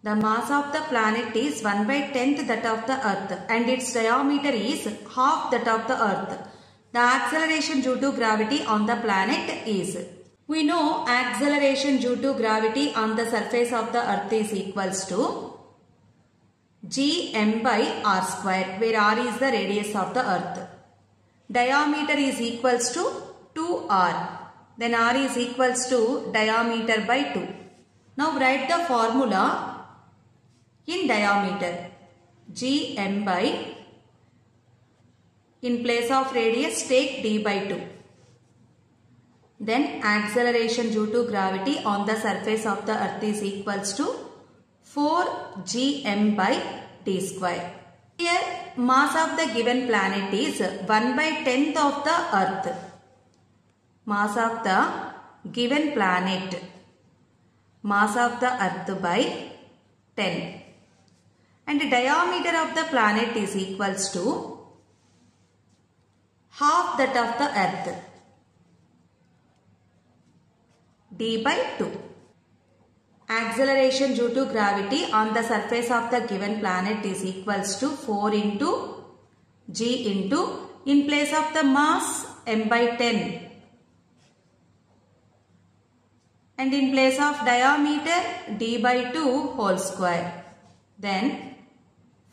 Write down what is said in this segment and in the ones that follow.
The mass of the planet is 1 by 10th that of the earth and its diameter is half that of the earth. The acceleration due to gravity on the planet is. We know acceleration due to gravity on the surface of the earth is equals to gm by r square where r is the radius of the earth. Diameter is equals to 2r. Then r is equals to diameter by 2. Now write the formula in diameter gm by in place of radius take d by 2. Then acceleration due to gravity on the surface of the earth is equals to 4 gm by d square. Here mass of the given planet is 1 by 10th of the earth. Mass of the given planet. Mass of the earth by 10. And the diameter of the planet is equals to half that of the earth. d by 2. Acceleration due to gravity on the surface of the given planet is equals to 4 into g into in place of the mass m by 10 and in place of diameter d by 2 whole square. Then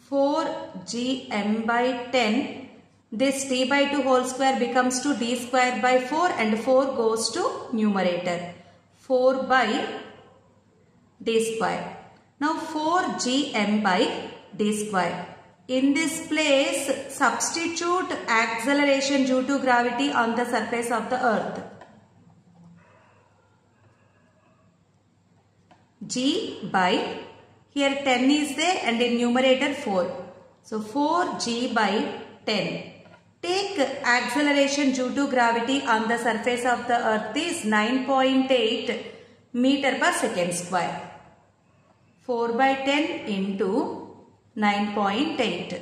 4 gm by 10 this d by 2 whole square becomes to d square by 4 and 4 goes to numerator. 4 by d square. Now 4 gm by d square. In this place substitute acceleration due to gravity on the surface of the earth. g by here 10 is there and in numerator 4. So 4g by 10. Take acceleration due to gravity on the surface of the earth is 9.8 meter per second square. 4 by 10 into 9.8.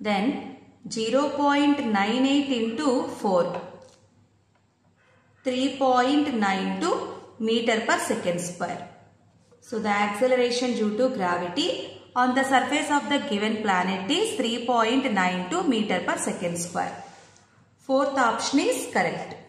Then 0.98 into 4. 3.92 meter per second square. So the acceleration due to gravity on the surface of the given planet is 3.92 meter per second square. Fourth option is correct.